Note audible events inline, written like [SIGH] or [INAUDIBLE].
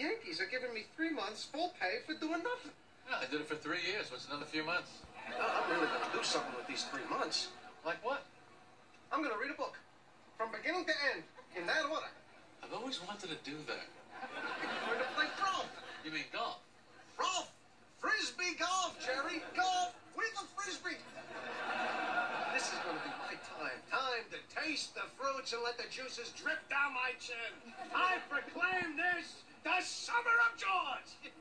Yankees are giving me three months full pay for doing nothing. Yeah, I did it for three years. What's another few months? I'm really going to do something with these three months. Like what? I'm going to read a book from beginning to end in that order. I've always wanted to do that. [LAUGHS] I'm going to play golf. You mean golf? Golf. Frisbee golf, Jerry. Golf with a frisbee. This is going to be my time. Time to taste the fruits and let the juices drip down my chin. This the summer of George. [LAUGHS]